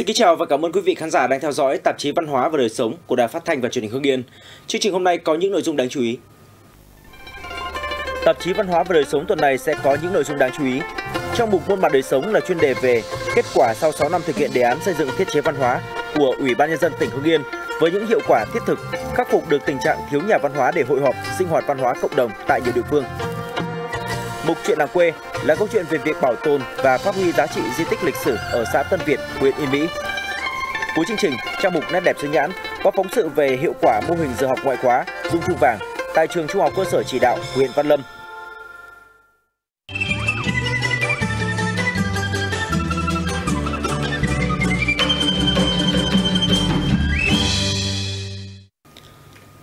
Xin kính chào và cảm ơn quý vị khán giả đang theo dõi tạp chí Văn hóa và Đời sống của Đài Phát thanh và Truyền hình Hưng Yên. Chương trình hôm nay có những nội dung đáng chú ý. Tạp chí Văn hóa và Đời sống tuần này sẽ có những nội dung đáng chú ý. Trong mục môn mặt đời sống là chuyên đề về kết quả sau 6 năm thực hiện đề án xây dựng thiết chế văn hóa của Ủy ban nhân dân tỉnh Hưng Yên với những hiệu quả thiết thực, khắc phục được tình trạng thiếu nhà văn hóa để hội họp, sinh hoạt văn hóa cộng đồng tại nhiều địa phương. Mục chuyện làng quê là câu chuyện về việc bảo tồn và phát huy giá trị di tích lịch sử ở xã Tân Việt, huyện Yên Mỹ. Cuối chương trình, trong mục nét đẹp xứ nhãn có phóng sự về hiệu quả mô hình giờ học ngoại khóa dung chuông vàng tại trường trung học cơ sở chỉ đạo huyện Văn Lâm.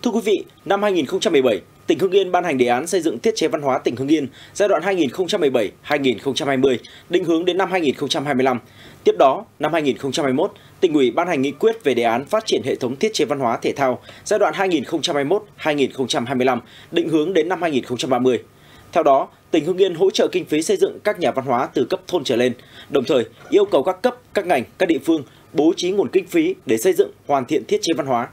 Thưa quý vị, năm 2017, tỉnh Hưng Yên ban hành đề án xây dựng thiết chế văn hóa tỉnh Hưng Yên giai đoạn 2017-2020, định hướng đến năm 2025. Tiếp đó, năm 2021, tỉnh ủy ban hành nghị quyết về đề án phát triển hệ thống thiết chế văn hóa thể thao giai đoạn 2021-2025, định hướng đến năm 2030. Theo đó, tỉnh Hưng Yên hỗ trợ kinh phí xây dựng các nhà văn hóa từ cấp thôn trở lên, đồng thời yêu cầu các cấp, các ngành, các địa phương bố trí nguồn kinh phí để xây dựng hoàn thiện thiết chế văn hóa,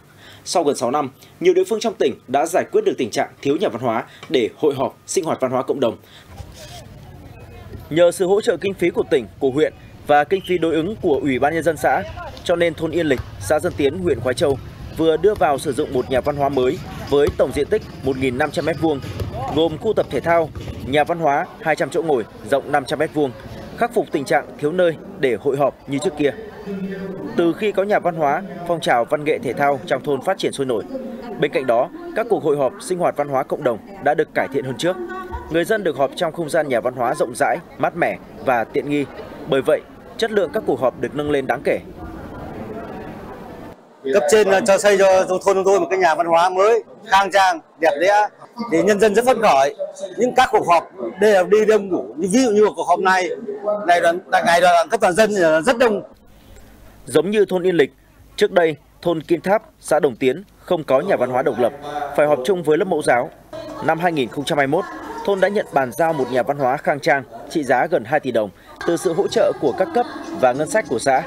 sau gần 6 năm, nhiều địa phương trong tỉnh đã giải quyết được tình trạng thiếu nhà văn hóa để hội họp, sinh hoạt văn hóa cộng đồng. Nhờ sự hỗ trợ kinh phí của tỉnh, của huyện và kinh phí đối ứng của Ủy ban nhân dân xã, cho nên thôn Yên Lịch, xã Dân Tiến, huyện Khói Châu vừa đưa vào sử dụng một nhà văn hóa mới với tổng diện tích 1.500 m2, gồm khu tập thể thao, nhà văn hóa 200 chỗ ngồi rộng 500 m2, khắc phục tình trạng thiếu nơi để hội họp như trước kia. Từ khi có nhà văn hóa, phong trào văn nghệ thể thao trong thôn phát triển sôi nổi. Bên cạnh đó, các cuộc hội họp sinh hoạt văn hóa cộng đồng đã được cải thiện hơn trước. Người dân được họp trong không gian nhà văn hóa rộng rãi, mát mẻ và tiện nghi. Bởi vậy, chất lượng các cuộc họp được nâng lên đáng kể. Cấp trên cho xây cho thôn chúng tôi một cái nhà văn hóa mới, khang trang, đẹp đẽ thì nhân dân rất phấn khởi. Những các cuộc họp đều đi đông đủ, như ví dụ như cuộc họp này, này đoàn ngày đoàn cấp toàn dân rất đông Giống như thôn Yên Lịch, trước đây thôn Kim Tháp, xã Đồng Tiến không có nhà văn hóa độc lập, phải họp chung với lớp mẫu giáo. Năm 2021, thôn đã nhận bàn giao một nhà văn hóa khang trang trị giá gần 2 tỷ đồng từ sự hỗ trợ của các cấp và ngân sách của xã.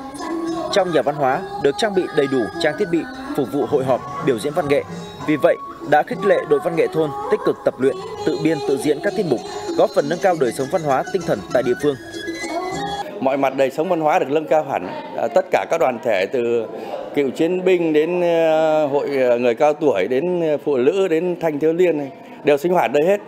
Trong nhà văn hóa được trang bị đầy đủ trang thiết bị phục vụ hội họp, biểu diễn văn nghệ. Vì vậy, đã khích lệ đội văn nghệ thôn tích cực tập luyện, tự biên tự diễn các tiết mục, góp phần nâng cao đời sống văn hóa tinh thần tại địa phương mọi mặt đời sống văn hóa được nâng cao hẳn. À, tất cả các đoàn thể từ cựu chiến binh đến ờ, hội ờ, người cao tuổi đến phụ nữ đến thanh thiếu niên đều sinh hoạt đây hết.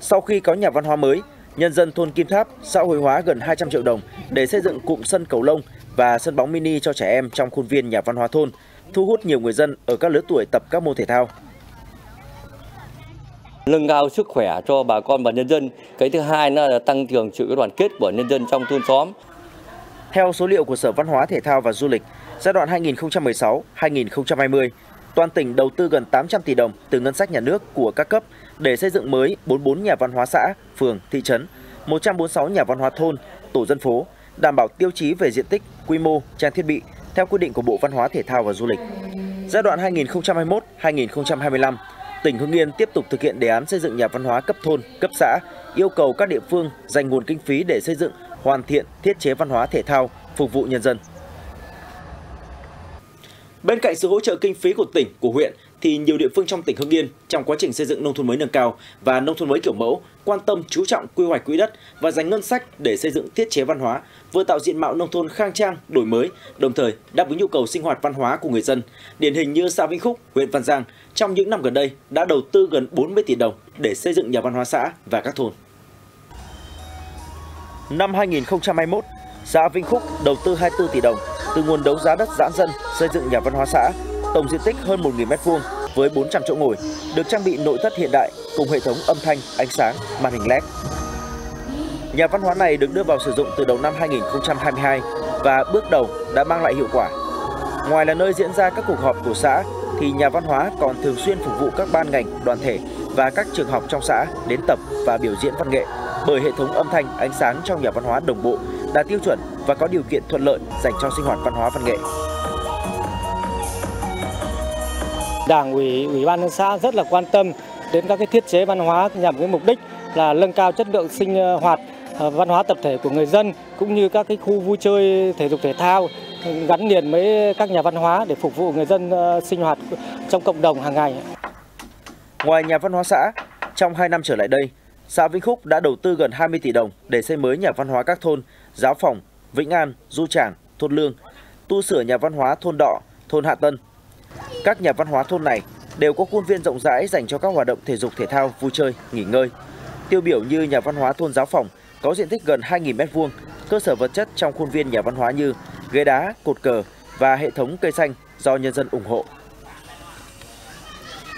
Sau khi có nhà văn hóa mới, nhân dân thôn Kim Tháp xã hội hóa gần 200 triệu đồng để xây dựng cụm sân cầu lông và sân bóng mini cho trẻ em trong khuôn viên nhà văn hóa thôn, thu hút nhiều người dân ở các lứa tuổi tập các môn thể thao nâng cao sức khỏe cho bà con và nhân dân. Cái thứ hai là tăng cường sự đoàn kết của nhân dân trong thôn xóm. Theo số liệu của Sở Văn hóa Thể thao và Du lịch, giai đoạn 2016-2020, toàn tỉnh đầu tư gần 800 tỷ đồng từ ngân sách nhà nước của các cấp để xây dựng mới 44 nhà văn hóa xã, phường, thị trấn, 146 nhà văn hóa thôn, tổ dân phố, đảm bảo tiêu chí về diện tích, quy mô, trang thiết bị theo quy định của Bộ Văn hóa Thể thao và Du lịch. Giai đoạn 2021-2025, tỉnh Hưng Yên tiếp tục thực hiện đề án xây dựng nhà văn hóa cấp thôn, cấp xã, yêu cầu các địa phương dành nguồn kinh phí để xây dựng, hoàn thiện thiết chế văn hóa thể thao phục vụ nhân dân. Bên cạnh sự hỗ trợ kinh phí của tỉnh, của huyện thì nhiều địa phương trong tỉnh Hưng Yên trong quá trình xây dựng nông thôn mới nâng cao và nông thôn mới kiểu mẫu quan tâm chú trọng quy hoạch quỹ đất và dành ngân sách để xây dựng thiết chế văn hóa, vừa tạo diện mạo nông thôn khang trang, đổi mới, đồng thời đáp ứng nhu cầu sinh hoạt văn hóa của người dân. Điển hình như xã Vĩnh Khúc, huyện Văn Giang trong những năm gần đây đã đầu tư gần 40 tỷ đồng để xây dựng nhà văn hóa xã và các thôn. Năm 2021, xã Vĩnh Khúc đầu tư 24 tỷ đồng từ nguồn đấu giá đất giãn dân xây dựng nhà văn hóa xã, tổng diện tích hơn 1.000 m2 với 400 chỗ ngồi, được trang bị nội thất hiện đại cùng hệ thống âm thanh, ánh sáng, màn hình LED. Nhà văn hóa này được đưa vào sử dụng từ đầu năm 2022 và bước đầu đã mang lại hiệu quả. Ngoài là nơi diễn ra các cuộc họp của xã, thì nhà văn hóa còn thường xuyên phục vụ các ban ngành, đoàn thể và các trường học trong xã đến tập và biểu diễn văn nghệ bởi hệ thống âm thanh, ánh sáng trong nhà văn hóa đồng bộ, đạt tiêu chuẩn và có điều kiện thuận lợi dành cho sinh hoạt văn hóa văn nghệ. Đảng ủy, ủy ban nhân xã rất là quan tâm đến các cái thiết chế văn hóa nhằm cái mục đích là nâng cao chất lượng sinh ờ, hoạt ờ, văn hóa tập thể của người dân cũng như các cái khu vui chơi thể dục thể thao ừ, gắn liền với các nhà văn hóa để phục vụ người dân ờ, sinh hoạt trong cộng đồng hàng ngày. Ngoài nhà văn hóa xã, trong 2 năm trở lại đây, xã Vĩnh Khúc đã đầu tư gần 20 tỷ đồng để xây mới nhà văn hóa các thôn Giáo Phòng, Vĩnh An, Du Trảng, Thôn Lương, tu sửa nhà văn hóa thôn Đọ, thôn Hạ Tân. Các nhà văn hóa thôn này đều có khuôn viên rộng rãi dành cho các hoạt động thể dục thể thao, vui chơi, nghỉ ngơi. Tiêu biểu như nhà văn hóa thôn Giáo Phòng có diện tích gần 2.000 m2, cơ sở vật chất trong khuôn viên nhà văn hóa như ghế đá, cột cờ và hệ thống cây xanh do nhân dân ủng hộ.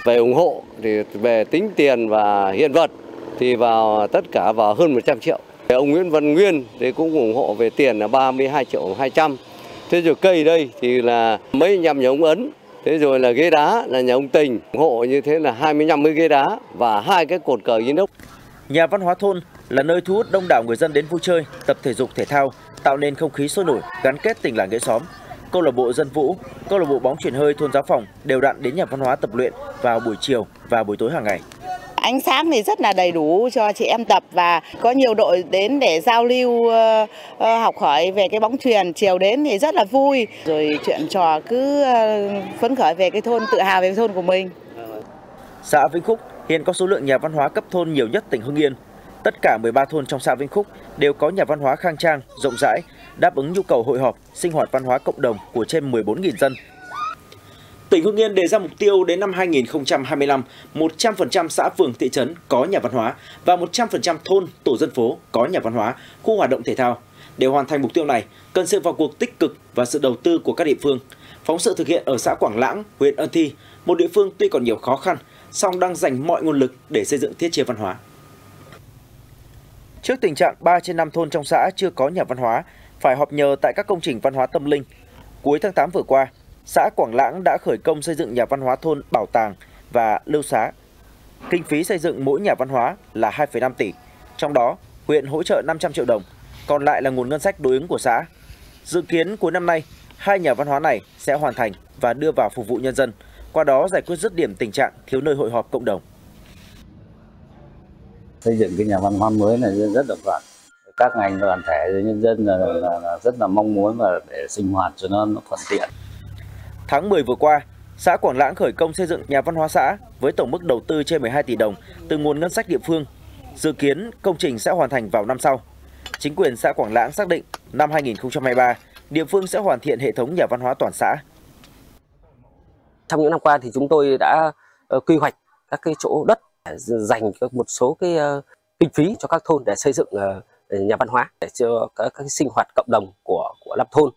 Về ủng hộ thì về tính tiền và hiện vật thì vào tất cả vào hơn 100 triệu. Ông Nguyễn Văn Nguyên thì cũng ủng hộ về tiền là 32 triệu 200. Thế rồi cây đây thì là mấy nhằm nhà ông Ấn. Thế rồi là ghế đá là nhà ông Tình ủng hộ như thế là 25 mươi ghế đá và hai cái cột cờ inox. Nhà văn hóa thôn là nơi thu hút đông đảo người dân đến vui chơi, tập thể dục thể thao, tạo nên không khí sôi nổi, gắn kết tình làng nghĩa xóm. Câu lạc bộ dân vũ, câu lạc bộ bóng chuyển hơi thôn Giáo Phòng đều đặn đến nhà văn hóa tập luyện vào buổi chiều và buổi tối hàng ngày. Ánh sáng thì rất là đầy đủ cho chị em tập và có nhiều đội đến để giao lưu ờ, ờ, học hỏi về cái bóng truyền. Chiều đến thì rất là vui. Rồi chuyện trò cứ ờ, phấn khởi về cái thôn, tự hào về cái thôn của mình. Xã Vĩnh Khúc hiện có số lượng nhà văn hóa cấp thôn nhiều nhất tỉnh Hưng Yên. Tất cả 13 thôn trong xã Vĩnh Khúc đều có nhà văn hóa khang trang, rộng rãi, đáp ứng nhu cầu hội họp, sinh hoạt văn hóa cộng đồng của trên 14.000 dân. Tỉnh Hưng Yên đề ra mục tiêu đến năm 2025, 100% xã phường thị trấn có nhà văn hóa và 100% thôn, tổ dân phố có nhà văn hóa, khu hoạt động thể thao. Để hoàn thành mục tiêu này, cần sự vào cuộc tích cực và sự đầu tư của các địa phương. Phóng sự thực hiện ở xã Quảng Lãng, huyện Ân Thi, một địa phương tuy còn nhiều khó khăn, song đang dành mọi nguồn lực để xây dựng thiết chế văn hóa. Trước tình trạng 3 trên 5 thôn trong xã chưa có nhà văn hóa, phải họp nhờ tại các công trình văn hóa tâm linh. Cuối tháng 8 vừa qua, xã Quảng Lãng đã khởi công xây dựng nhà văn hóa thôn Bảo Tàng và Lưu Xá. Kinh phí xây dựng mỗi nhà văn hóa là 2,5 tỷ, trong đó huyện hỗ trợ 500 triệu đồng, còn lại là nguồn ngân sách đối ứng của xã. Dự kiến cuối năm nay, hai nhà văn hóa này sẽ hoàn thành và đưa vào phục vụ nhân dân, qua đó giải quyết dứt điểm tình trạng thiếu nơi hội họp cộng đồng. Xây dựng cái nhà văn hóa mới này rất là thuận các ngành đoàn thể nhân dân là, là, là rất là mong muốn và để sinh hoạt cho nó, nó thuận tiện. Tháng 10 vừa qua, xã Quảng Lãng khởi công xây dựng nhà văn hóa xã với tổng mức đầu tư trên 12 tỷ đồng từ nguồn ngân sách địa phương. Dự kiến công trình sẽ hoàn thành vào năm sau. Chính quyền xã Quảng Lãng xác định năm 2023, địa phương sẽ hoàn thiện hệ thống nhà văn hóa toàn xã. Trong những năm qua thì chúng tôi đã ờ, quy hoạch các cái chỗ đất dành một số cái ờ, kinh phí cho các thôn để xây dựng ờ, nhà văn hóa để cho các, các sinh hoạt cộng đồng của của lập thôn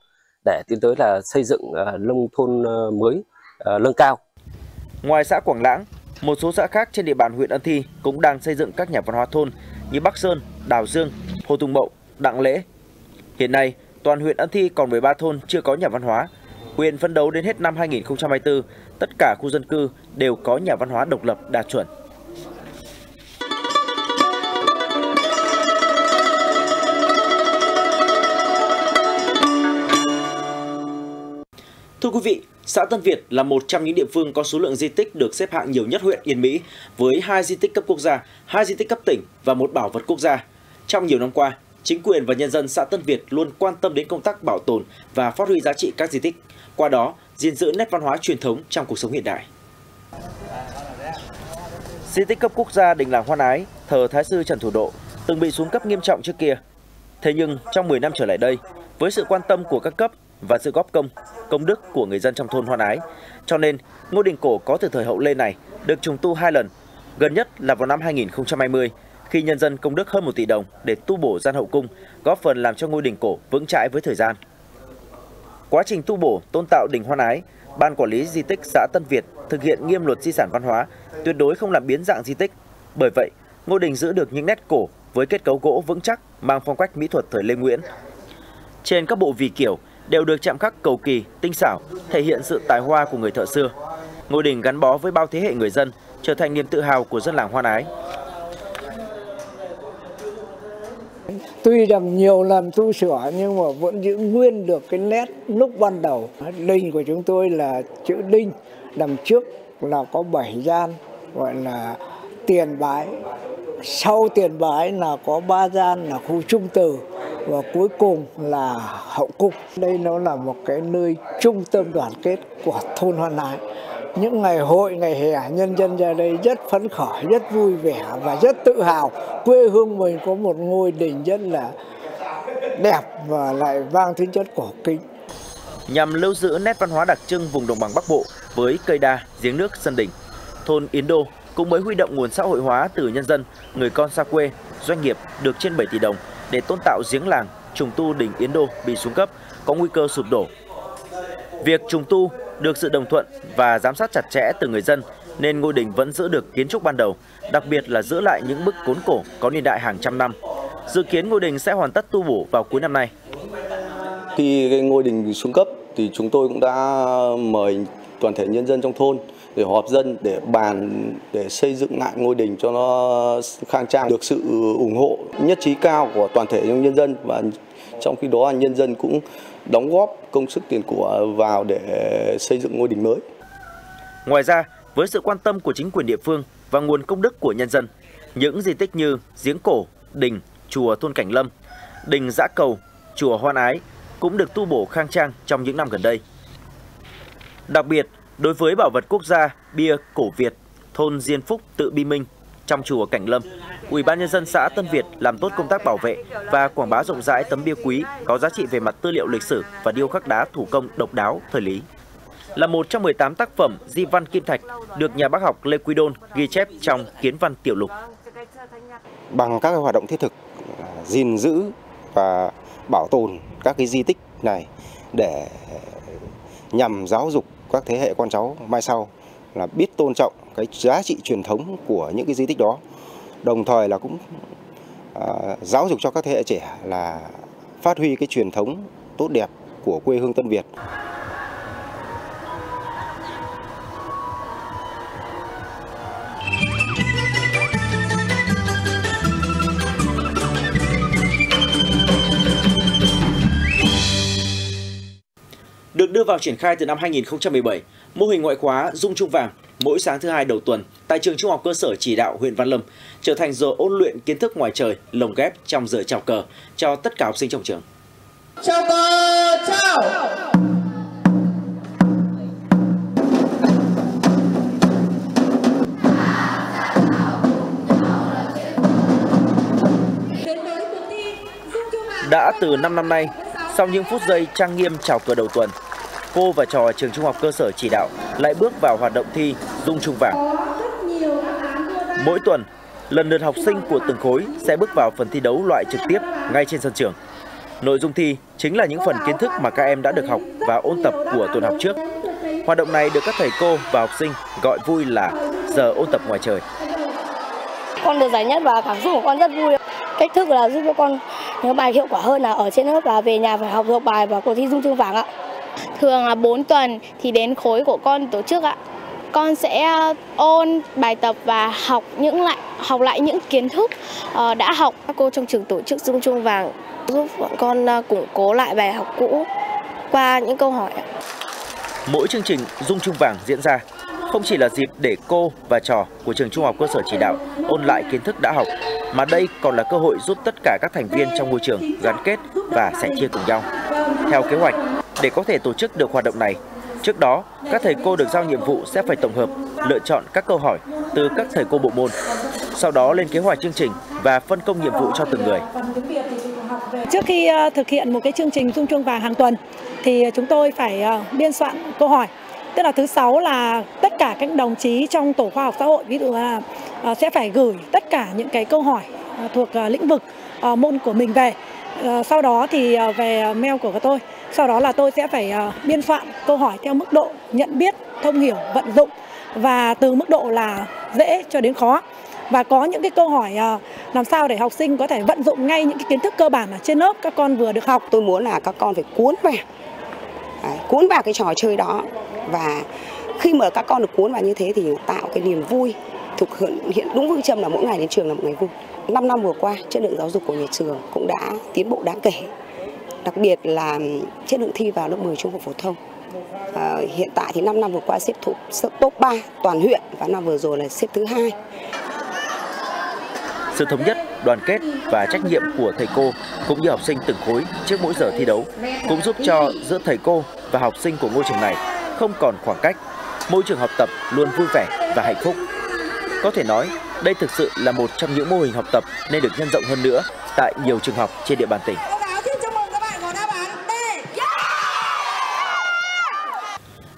để tiến tới là xây dựng à, nông thôn à, mới uh, nâng cao. Ngoài xã Quảng Lãng, một số xã khác trên địa bàn huyện Ân Thi cũng đang xây dựng các nhà văn hóa thôn như Bắc Sơn, Đào Dương, Hồ Tùng Mậu, Đặng Lễ. Hiện nay, toàn huyện Ân Thi còn 13 thôn chưa có nhà văn hóa. Huyện phấn đấu đến hết năm 2024, tất cả khu dân cư đều có nhà văn hóa độc lập đạt chuẩn. Thưa quý vị, xã Tân Việt là một trong những địa phương có số lượng di tích được xếp hạng nhiều nhất huyện Yên Mỹ với hai di tích cấp quốc gia, hai di tích cấp tỉnh và một bảo vật quốc gia. Trong nhiều năm qua, chính quyền và nhân dân xã Tân Việt luôn quan tâm đến công tác bảo tồn và phát huy giá trị các di tích, qua đó gìn giữ nét văn hóa truyền thống trong cuộc sống hiện đại. Di tích cấp quốc gia Đình Làng Hoan Ái, thờ Thái sư Trần Thủ Độ từng bị xuống cấp nghiêm trọng trước kia. Thế nhưng trong 10 năm trở lại đây, với sự quan tâm của các cấp và sự góp công, công đức của người dân trong thôn Hoan Ái. Cho nên, ngôi đình cổ có từ thời hậu Lê này được trùng tu hai lần, gần nhất là vào năm 2020 khi nhân dân công đức hơn 1 tỷ đồng để tu bổ gian hậu cung, góp phần làm cho ngôi đình cổ vững chãi với thời gian. Quá trình tu bổ, tôn tạo đình Hoan Ái, Ban quản lý di tích xã Tân Việt thực hiện nghiêm luật di sản văn hóa, tuyệt đối không làm biến dạng di tích. Bởi vậy, ngôi đình giữ được những nét cổ với kết cấu gỗ vững chắc, mang phong cách mỹ thuật thời Lê Nguyễn. Trên các bộ vì kiểu đều được chạm khắc cầu kỳ, tinh xảo, thể hiện sự tài hoa của người thợ xưa. Ngôi đình gắn bó với bao thế hệ người dân, trở thành niềm tự hào của dân làng Hoan Ái. Tuy rằng nhiều lần tu sửa nhưng mà vẫn giữ nguyên được cái nét lúc ban đầu. Đinh của chúng tôi là chữ đinh, đằng trước là có bảy gian gọi là tiền bái. sau tiền bãi là có ba gian là khu trung từ và cuối cùng là hậu cung. Đây nó là một cái nơi trung tâm đoàn kết của thôn Hoan Lại. Những ngày hội, ngày hè, nhân dân ra đây rất phấn khởi, rất vui vẻ và rất tự hào. Quê hương mình có một ngôi đình rất là đẹp và lại vang tính chất cổ kính. Nhằm lưu giữ nét văn hóa đặc trưng vùng đồng bằng Bắc Bộ với cây đa, giếng nước, sân đỉnh, thôn Yến Đô cũng mới huy động nguồn xã hội hóa từ nhân dân, người con xa quê, doanh nghiệp được trên 7 tỷ đồng để tôn tạo giếng làng, trùng tu đỉnh Yến Đô bị xuống cấp, có nguy cơ sụp đổ. Việc trùng tu được sự đồng thuận và giám sát chặt chẽ từ người dân nên ngôi đình vẫn giữ được kiến trúc ban đầu, đặc biệt là giữ lại những bức cốn cổ có niên đại hàng trăm năm. Dự kiến ngôi đình sẽ hoàn tất tu bổ vào cuối năm nay. Khi cái ngôi đình xuống cấp thì chúng tôi cũng đã mời toàn thể nhân dân trong thôn để họp dân để bàn để xây dựng lại ngôi đình cho nó khang trang được sự ủng hộ nhất trí cao của toàn thể trong nhân dân và trong khi đó nhân dân cũng đóng góp công sức tiền của vào để xây dựng ngôi đình mới. Ngoài ra, với sự quan tâm của chính quyền địa phương và nguồn công đức của nhân dân, những di tích như giếng cổ, đình, chùa thôn Cảnh Lâm, đình giã Cầu, chùa Hoan Ái cũng được tu bổ khang trang trong những năm gần đây. Đặc biệt, đối với bảo vật quốc gia bia cổ Việt, thôn Diên Phúc tự Bi Minh trong chùa Cảnh Lâm, Ủy ban nhân dân xã Tân Việt làm tốt công tác bảo vệ và quảng bá rộng rãi tấm bia quý có giá trị về mặt tư liệu lịch sử và điêu khắc đá thủ công độc đáo thời Lý. Là một trong 18 tác phẩm di văn kim thạch được nhà bác học Lê Quy Đôn ghi chép trong Kiến văn tiểu lục. Bằng các hoạt động thiết thực gìn giữ và bảo tồn các cái di tích này để nhằm giáo dục các thế hệ con cháu mai sau là biết tôn trọng cái giá trị truyền thống của những cái di tích đó đồng thời là cũng uh, giáo dục cho các thế hệ trẻ là phát huy cái truyền thống tốt đẹp của quê hương Tân Việt. Được đưa vào triển khai từ năm 2017, mô hình ngoại khóa Dung Trung Vàng mỗi sáng thứ hai đầu tuần tại trường Trung học cơ sở chỉ đạo huyện Văn Lâm trở thành giờ ôn luyện kiến thức ngoài trời lồng ghép trong giờ chào cờ cho tất cả học sinh trong trường. Chào cờ, chào! Đã từ 5 năm nay, sau những phút giây trang nghiêm chào cờ đầu tuần, cô và trò trường trung học cơ sở chỉ đạo lại bước vào hoạt động thi Dung Trung Vàng. Mỗi tuần, lần lượt học sinh của từng khối sẽ bước vào phần thi đấu loại trực tiếp ngay trên sân trường. Nội dung thi chính là những phần kiến thức mà các em đã được học và ôn tập của tuần học trước. Hoạt động này được các thầy cô và học sinh gọi vui là giờ ôn tập ngoài trời. Con được giải nhất và cảm xúc của con rất vui. Cách thức là giúp cho con nhớ bài hiệu quả hơn là ở trên lớp và về nhà phải học thuộc bài và cuộc thi dung chương vàng ạ. Thường là 4 tuần thì đến khối của con tổ chức ạ. Con sẽ ôn bài tập và học những lại học lại những kiến thức uh, đã học. Các cô trong trường tổ chức dung chuông vàng giúp bọn con uh, củng cố lại bài học cũ qua những câu hỏi. Mỗi chương trình Dung Trung Vàng diễn ra không chỉ là dịp để cô và trò của trường Trung học cơ sở chỉ đạo ôn lại kiến thức đã học, mà đây còn là cơ hội giúp tất cả các thành viên trong ngôi trường gắn kết và sẻ chia cùng nhau. Theo kế hoạch, để có thể tổ chức được hoạt động này, trước đó các thầy cô được giao nhiệm vụ sẽ phải tổng hợp, lựa chọn các câu hỏi từ các thầy cô bộ môn. Sau đó lên kế hoạch chương trình và phân công nhiệm vụ cho từng người. Trước khi ờ, thực hiện một cái chương trình dung chuông vàng hàng tuần thì chúng tôi phải ờ, biên soạn câu hỏi Tức là thứ sáu là tất cả các đồng chí trong tổ khoa học xã hội ví dụ là ờ, sẽ phải gửi tất cả những cái câu hỏi thuộc lĩnh vực môn của mình về. Sau đó thì về mail của tôi. Sau đó là tôi sẽ phải ờ, biên soạn câu hỏi theo mức độ nhận biết, thông hiểu, vận dụng và từ mức độ là dễ cho đến khó và có những cái câu hỏi ờ, làm sao để học sinh có thể vận dụng ngay những cái kiến thức cơ bản ở trên lớp các con vừa được học. Tôi muốn là các con phải cuốn vào, cuốn vào cái trò chơi đó và khi mà các con được cuốn vào như thế thì tạo cái niềm vui thực hiện hiện đúng phương châm là mỗi ngày đến trường là một ngày vui. 5 năm vừa qua, chất lượng giáo dục của nhà trường cũng đã tiến bộ đáng kể. Đặc biệt là chất lượng thi vào lớp 10 trung học phổ thông. À, hiện tại thì 5 năm vừa qua xếp thủ, top 3 toàn huyện và năm vừa rồi là xếp thứ hai. Sự thống nhất, đoàn kết và trách nhiệm của thầy cô cũng như học sinh từng khối trước mỗi giờ thi đấu cũng giúp cho giữa thầy cô và học sinh của ngôi trường này không còn khoảng cách, môi trường học tập luôn vui vẻ và hạnh phúc. Có thể nói, đây thực sự là một trong những mô hình học tập nên được nhân rộng hơn nữa tại nhiều trường học trên địa bàn tỉnh.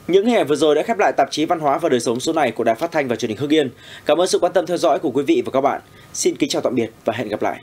Những hình ảnh vừa rồi đã khép lại tạp chí Văn hóa và Đời sống số này của Đài Phát thanh và Truyền hình Hưng Yên. Cảm ơn sự quan tâm theo dõi của quý vị và các bạn. Xin kính chào tạm biệt và hẹn gặp lại.